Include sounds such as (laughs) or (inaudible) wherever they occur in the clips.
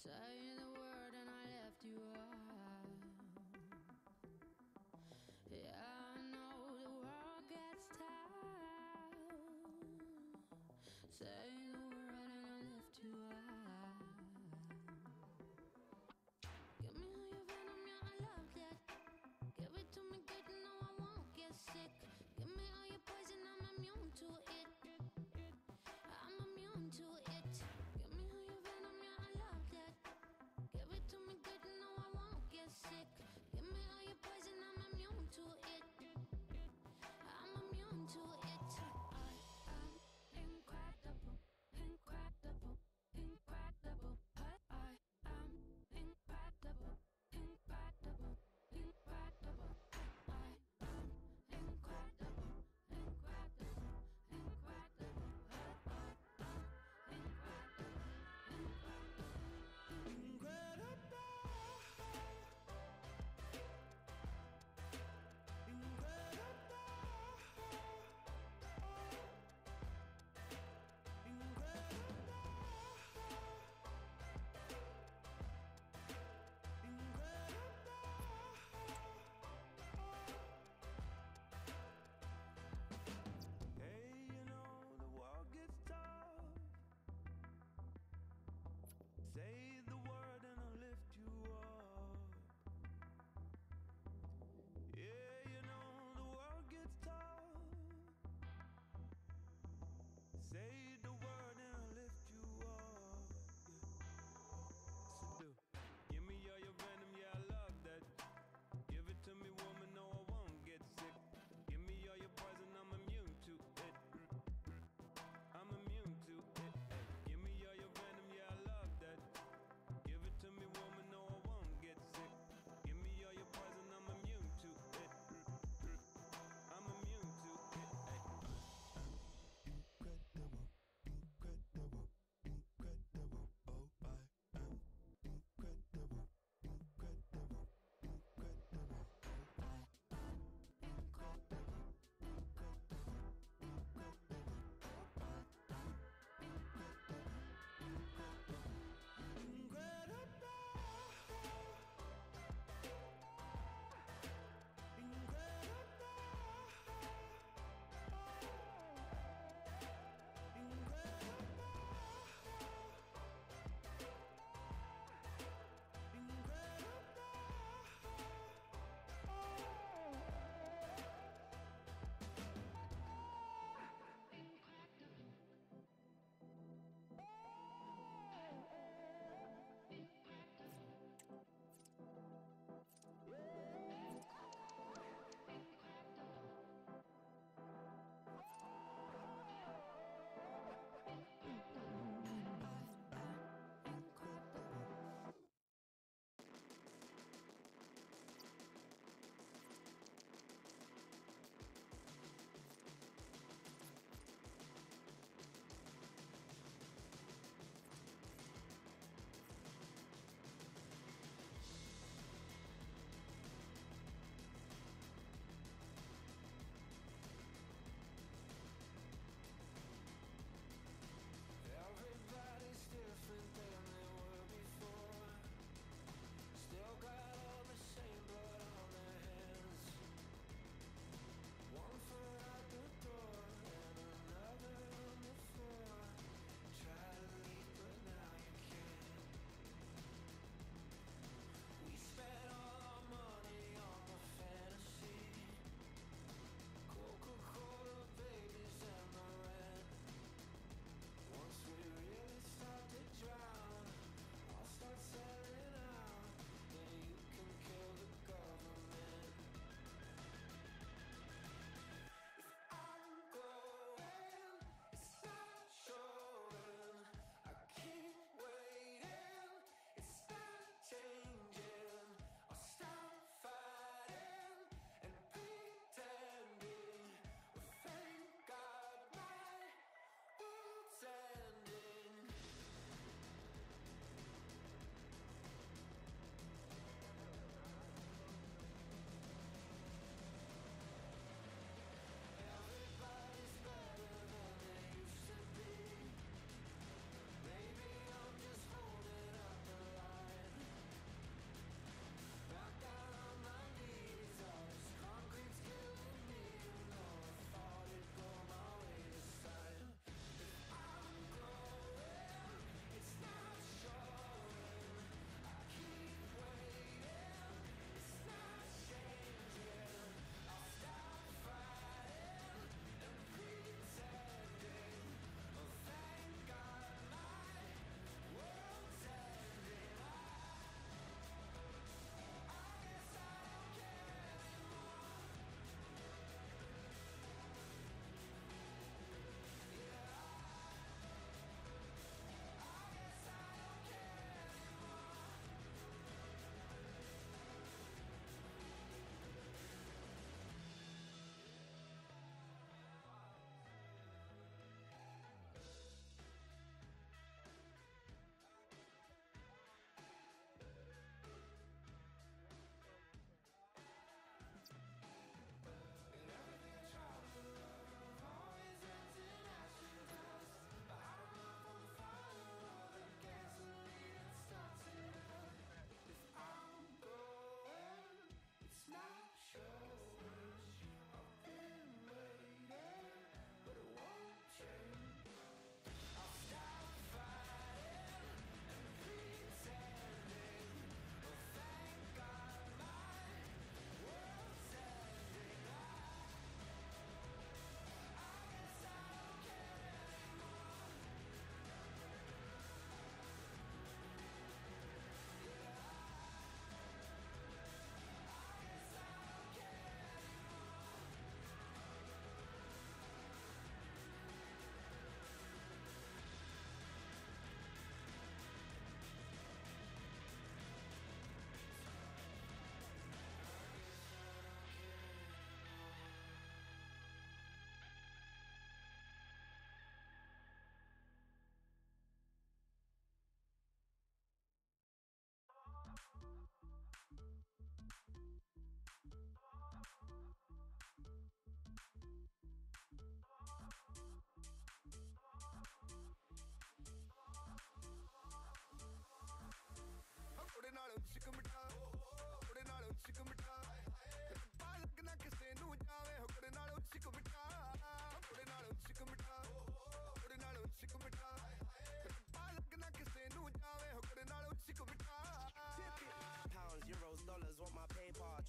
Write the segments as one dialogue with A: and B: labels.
A: Saying the word and I left you out. Yeah, I know the world gets tired. Saying the word and I left you out. Give me all your venom, yeah, I love that. Give it to me good, no, I won't get sick. Give me all your poison, I'm immune to it. I'm immune to it.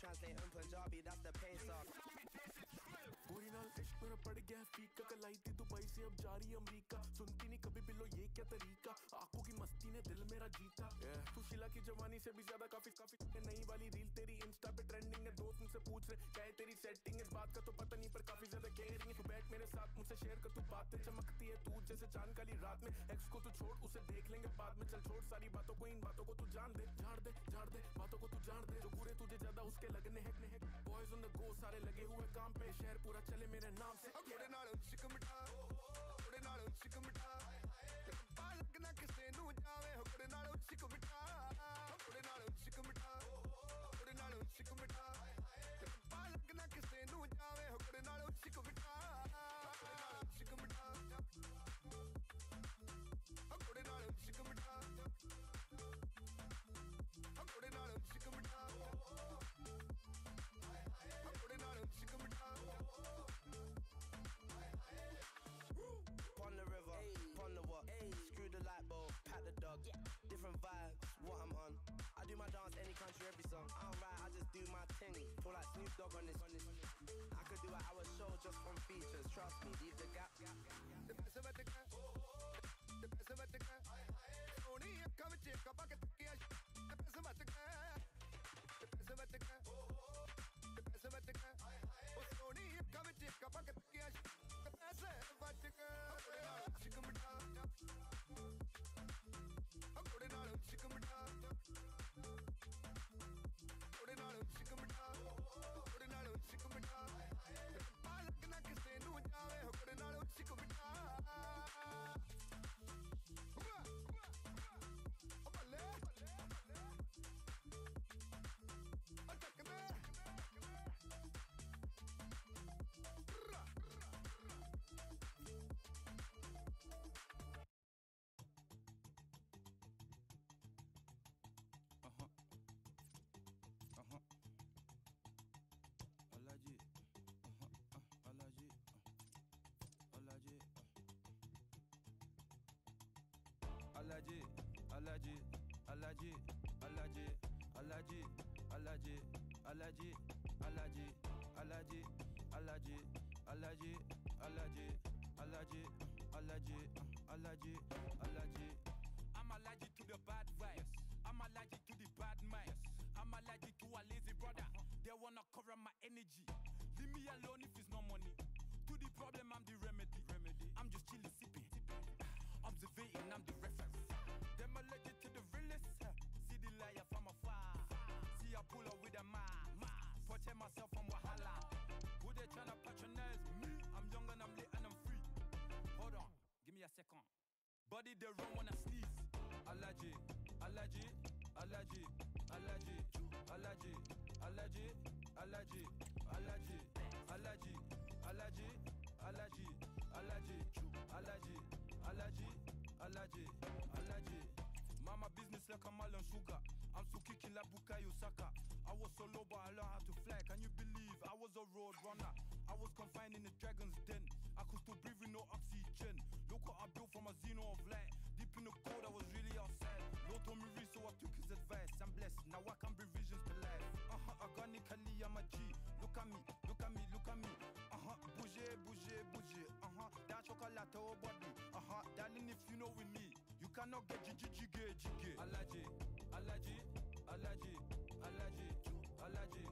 A: translate in Punjabi, that's the pace off.
B: मेरा पड़ गया फीका। कलाई थी Dubai से अब जा रही अमरीका। सुनती नहीं कभी बिलो ये क्या तरीका? आँखों की मस्ती ने दिल मेरा जीता। सुशीला की जवानी से भी ज़्यादा काफ़ी काफ़ी नई वाली रील तेरी इंस्टा पे ट्रेंडिंग है दोस्त मुझसे पूछ रहे क्या है तेरी सेटिंग इस बात का तो पता नहीं पर काफ़ी ज़्यादा केयरिंग है। तू बैठ मेरे साथ मुझसे शेयर कर तू बातें चमकती है तू जैसे चाँद काली रात में एक्स को तू छोड़ उसे देख लेंगे बाद में। चल छोड़ सारी बातों को इन बातों को तू जान दे झाड़ दे झाड़ दे बातों को तू जान दे। जो बुरे तुझे ज़्यादा उसके लगने है बॉयज़ ऑन द गो सारे लगे हुए काम पे शहर पूरा चले मेरे नाम
C: ਆਰਾਮ ਸੇ ਥੋੜੇ ਨਾਲ ਇਸ਼ਕ ਮਿਟਾ ਥੋੜੇ ਨਾਲ ਇਸ਼ਕ ਮਿਟਾ ਪਾ ਲੱਗਣਾ ਕਿਸੇ ਨੂੰ ਜਾਵੇ ਹੁਕੜੇ ਨਾਲ ਇਸ਼ਕ
D: ਮਿਟਾ Different vibes, what I'm on. I do my dance any country, every song. I'm right, I just do my thing. Feel like Snoop Dogg on this. I could do an hour show just from features. Trust me, leave the gap.
E: Alaji. Alaji. Alaji. Alaji. Alaji. Alaji. Alaji. Alaji. Alaji. Alaji. Alaji. Alaji. Alaji. Alaji. Alaji. Alaji. I'm allergic to the bad vibes. I'm allergic to the bad mind. I'm allergic to a lazy brother. They wanna cover my energy. Leave me alone Them allergic to the realest. (laughs) See the liar from afar. See I pull up with a man. Protect myself from Wahala. Who they tryna patronize me? I'm young and I'm lit and I'm free. Hold on, give me a second. Body they run when I sneeze. Allergy, allergy, allergy, allergy, allergy, allergy, allergy, like melon sugar. I'm Suki Killer Bukayo Saka. I was solo but I learned how to fly. Can you believe I was a road runner? I was confined in the dragon's den. I could still breathe with no oxygen. Look what I built from a xeno of light. Deep in the cold, I was really outside. Lord told me read, so I took his advice. I'm blessed. Now I can bring visions to life. Uh huh, organically, I'm a G. Look at me, look at me, look at me. Uh huh, bouger, bouger, bouger. Uh huh, that chocolate oh body. Uh huh, darling, if you know with me, cannot get jiggy jiggy jiggy. Allergy, allergy, allergy, allergy, allergy,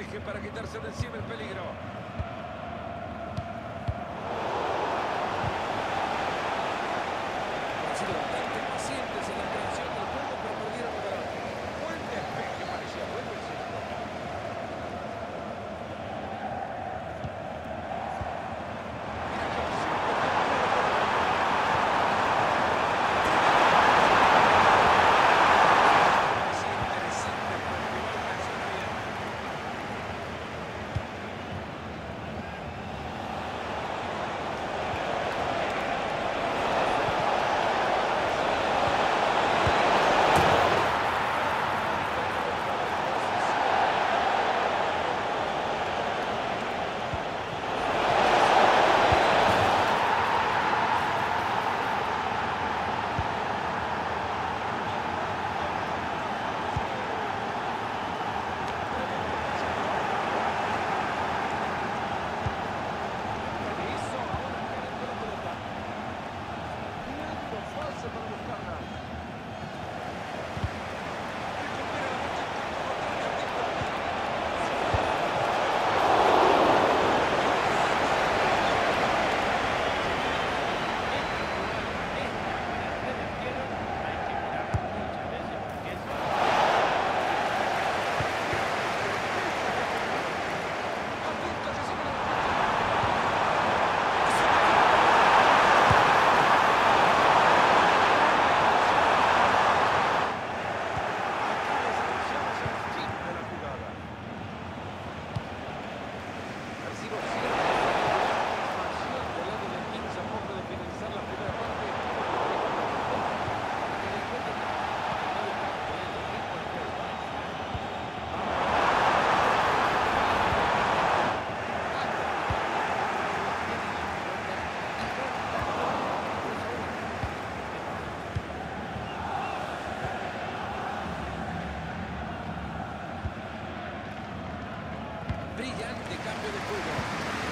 F: despeje para quitarse de encima el peligro. brillante cambio de juego.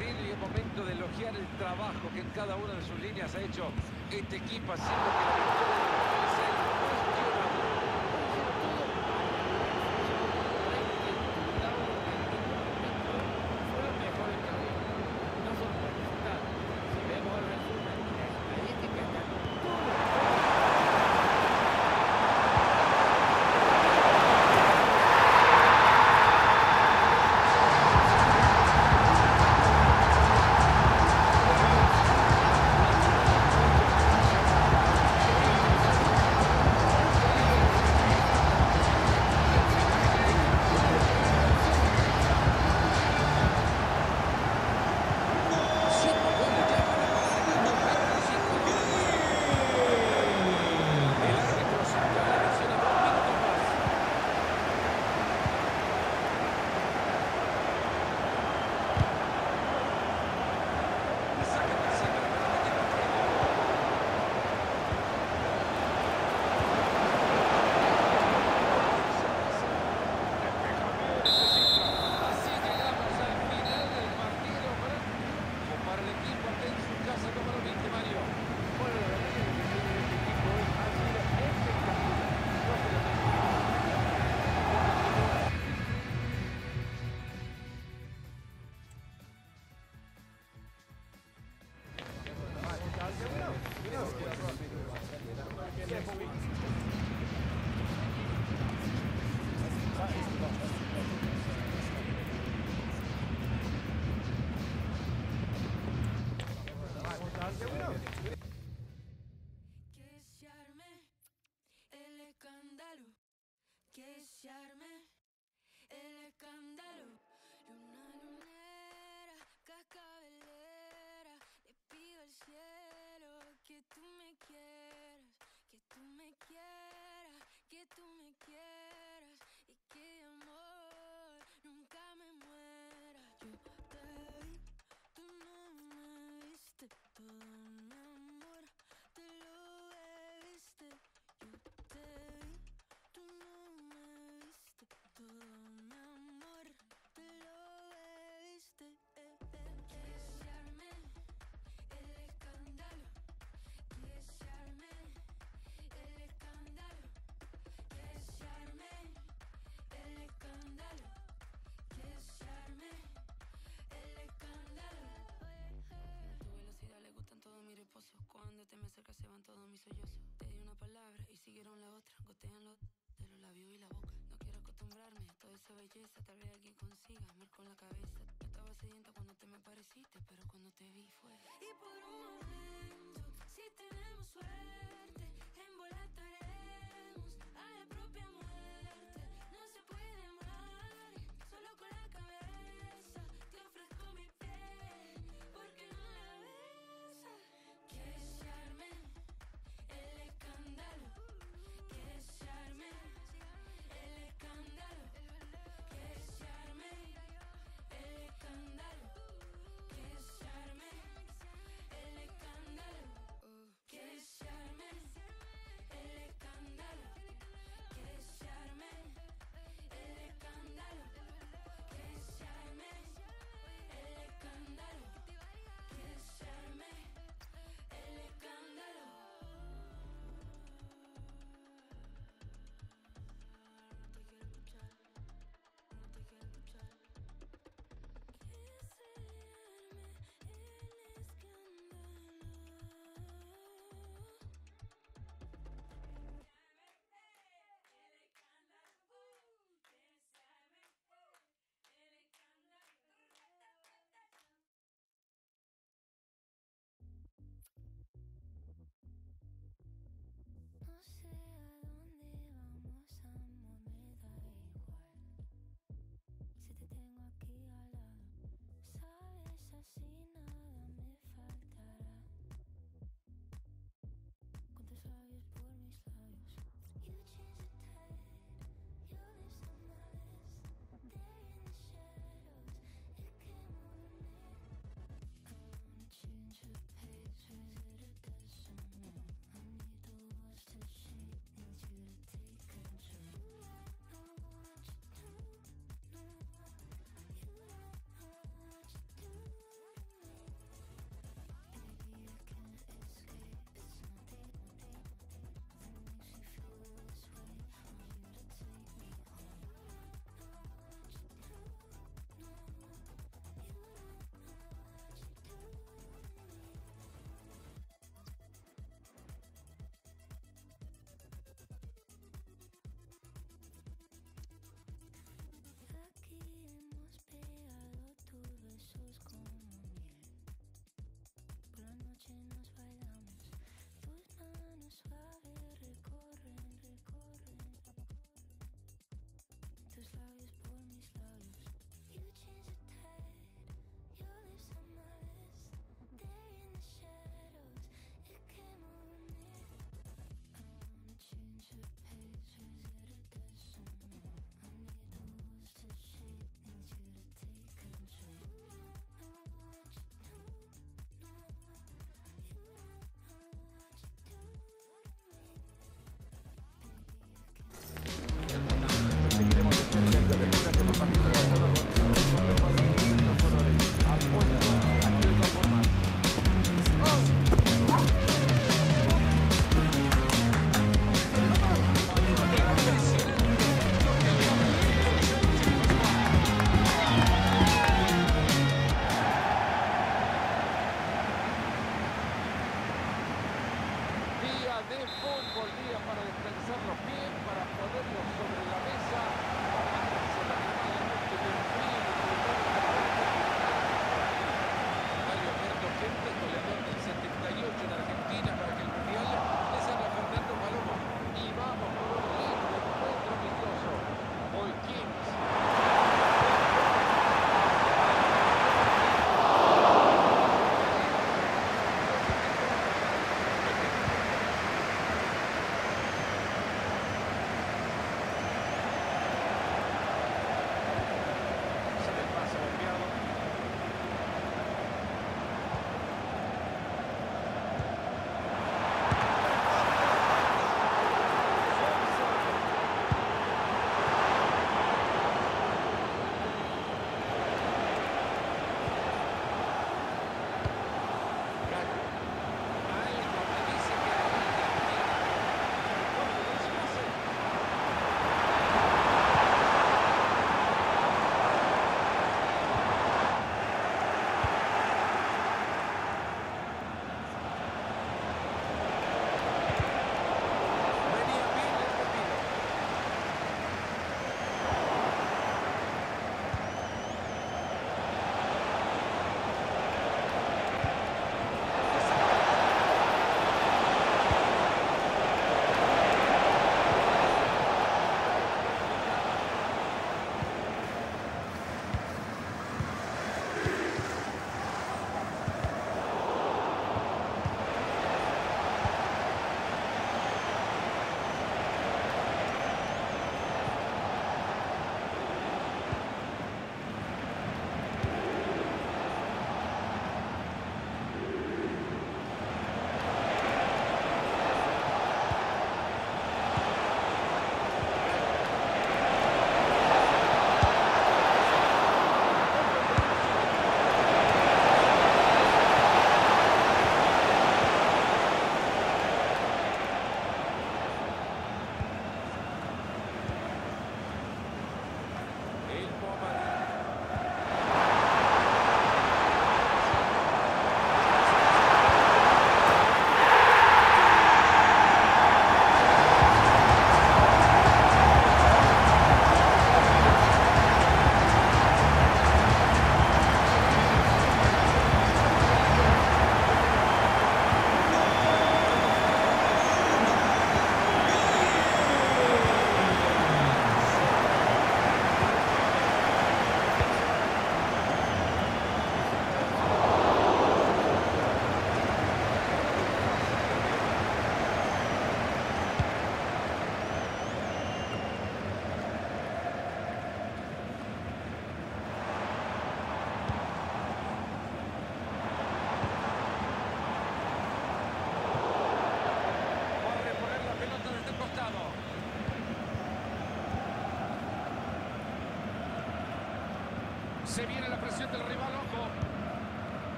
F: imperdible momento de elogiar el trabajo que en cada una de sus líneas ha hecho este equipo. Así
A: maravilloso. Te di una palabra y siguieron la otra. Gotean de los labios y la boca. No quiero acostumbrarme a toda esa belleza. Tal vez alguien consiga amar con la cabeza. Yo estaba sedienta cuando te me apareciste, pero cuando te vi fue. Y por